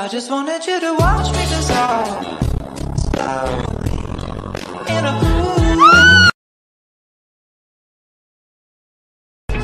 I just wanted you to watch me dissolve slowly in a.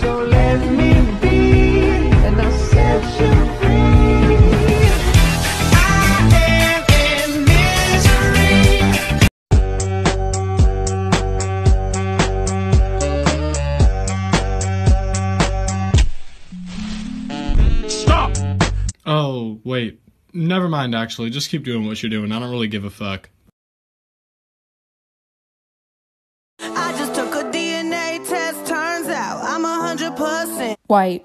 So let me be, and I'll set you. Stop! Oh, wait. Never mind, actually. Just keep doing what you're doing. I don't really give a fuck. I just took a DNA test. Turns out I'm hundred percent. White.